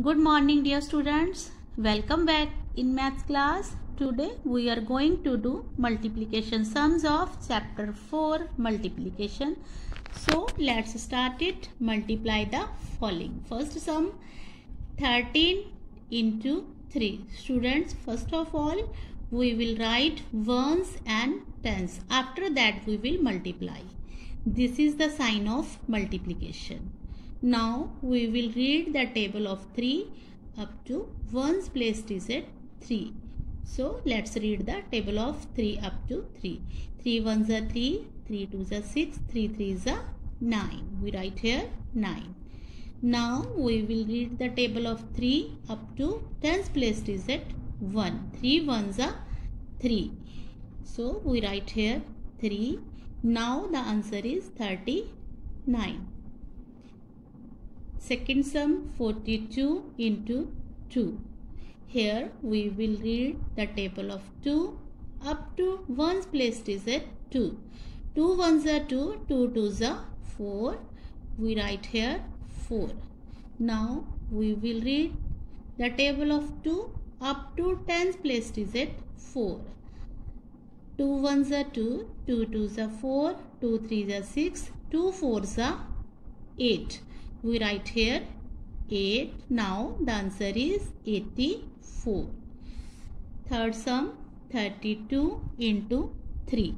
Good morning dear students. Welcome back in maths class. Today we are going to do multiplication sums of chapter 4 multiplication. So let's start it. Multiply the following. First sum 13 into 3. Students first of all we will write ones and tens. After that we will multiply. This is the sign of multiplication. Now we will read the table of 3 up to ones placed is at 3. So let's read the table of 3 up to 3. 3 ones are 3, 3 twos are 6, 3 threes are 9. We write here 9. Now we will read the table of 3 up to tens placed is at 1. 3 ones are 3. So we write here 3. Now the answer is 39. Second sum 42 into 2. Here we will read the table of 2 up to ones place is at 2. 2 ones are 2, 2 twos are 4. We write here 4. Now we will read the table of 2 up to tens place is at 4. 2 ones are 2, 2 twos are 4, 2 threes are 6, 2 fours are 8 we write here 8 now the answer is 84 third sum 32 into 3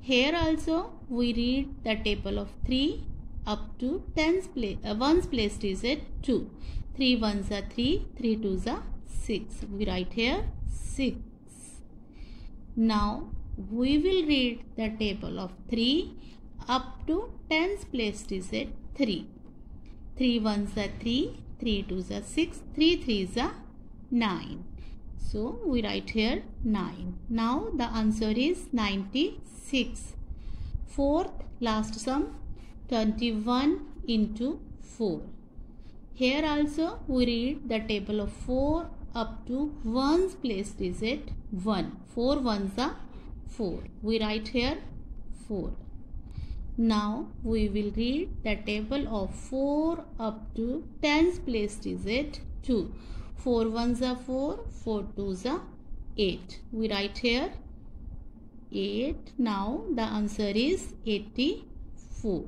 here also we read the table of 3 up to tens place uh, ones place is at 2 3 ones are 3 3 twos are 6 we write here 6 now we will read the table of 3 up to tens place is at 3 3 ones are 3, 3 twos are 6, 3 threes are 9. So we write here 9. Now the answer is 96. Fourth last sum 21 into 4. Here also we read the table of 4 up to ones place is it 1. 4 ones are 4. We write here 4. Now we will read the table of 4 up to tens place is it 2. 4 ones are 4, 4 twos are 8. We write here 8. Now the answer is 84.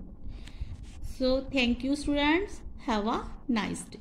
So thank you students. Have a nice day.